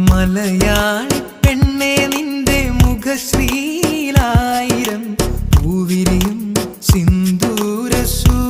മലയാളി പെണ്ണെ നിന്റെ മുഖശ്രീലായിരം പൂവിരിയും സിന്ദൂരസൂ